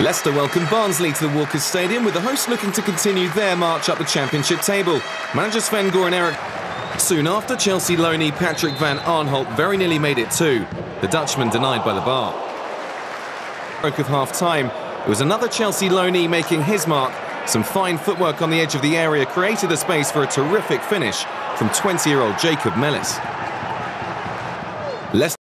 Leicester welcomed Barnsley to the Walkers Stadium with the hosts looking to continue their march up the championship table. Manager Sven Goran Eric. Soon after, Chelsea loanee Patrick van Aanholt very nearly made it too. The Dutchman denied by the bar. Broke of half time. It was another Chelsea loanee making his mark. Some fine footwork on the edge of the area created the space for a terrific finish from 20 year old Jacob Mellis. Leicester.